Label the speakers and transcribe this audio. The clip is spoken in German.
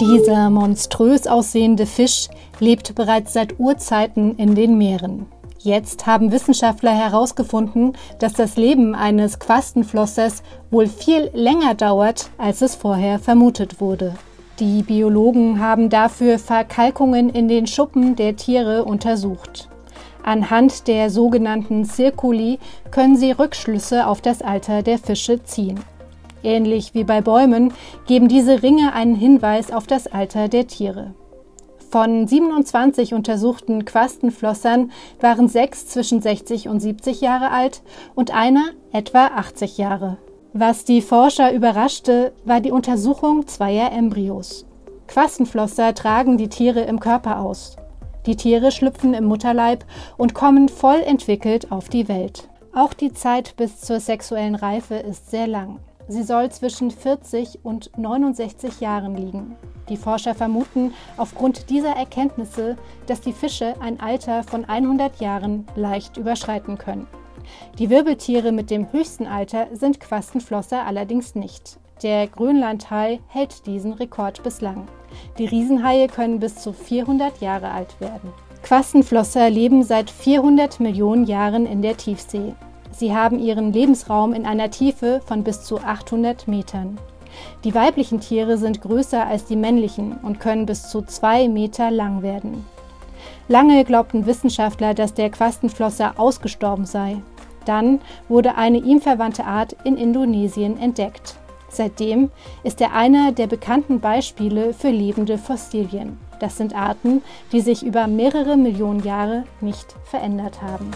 Speaker 1: Dieser monströs aussehende Fisch lebt bereits seit Urzeiten in den Meeren. Jetzt haben Wissenschaftler herausgefunden, dass das Leben eines Quastenflossers wohl viel länger dauert, als es vorher vermutet wurde. Die Biologen haben dafür Verkalkungen in den Schuppen der Tiere untersucht. Anhand der sogenannten Zirkuli können sie Rückschlüsse auf das Alter der Fische ziehen. Ähnlich wie bei Bäumen geben diese Ringe einen Hinweis auf das Alter der Tiere. Von 27 untersuchten Quastenflossern waren sechs zwischen 60 und 70 Jahre alt und einer etwa 80 Jahre. Was die Forscher überraschte, war die Untersuchung zweier Embryos. Quastenflosser tragen die Tiere im Körper aus. Die Tiere schlüpfen im Mutterleib und kommen voll entwickelt auf die Welt. Auch die Zeit bis zur sexuellen Reife ist sehr lang. Sie soll zwischen 40 und 69 Jahren liegen. Die Forscher vermuten aufgrund dieser Erkenntnisse, dass die Fische ein Alter von 100 Jahren leicht überschreiten können. Die Wirbeltiere mit dem höchsten Alter sind Quastenflosser allerdings nicht. Der Grönlandhai hält diesen Rekord bislang. Die Riesenhaie können bis zu 400 Jahre alt werden. Quastenflosser leben seit 400 Millionen Jahren in der Tiefsee. Sie haben ihren Lebensraum in einer Tiefe von bis zu 800 Metern. Die weiblichen Tiere sind größer als die männlichen und können bis zu zwei Meter lang werden. Lange glaubten Wissenschaftler, dass der Quastenflosser ausgestorben sei. Dann wurde eine ihm verwandte Art in Indonesien entdeckt. Seitdem ist er einer der bekannten Beispiele für lebende Fossilien. Das sind Arten, die sich über mehrere Millionen Jahre nicht verändert haben.